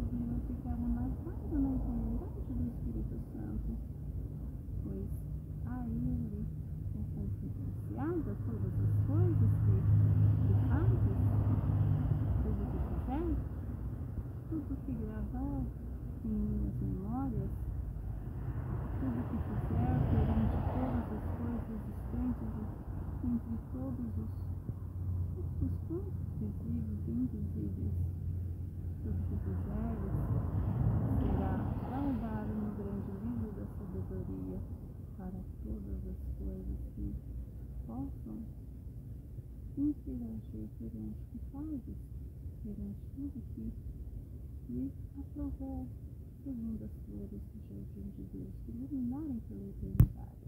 escreviam ficaram marcados na eternidade do Espírito Santo, pois a ele é confidenciada todas as coisas que, fazes, tudo que fizer, tudo que gravar em minhas memórias, tudo que fizer perante todas as coisas existentes entre todos os, os possam interagir perante o fazes, perante tudo que lhe aprover segundo as flores do jardim de Deus que iluminarem pela eternidade.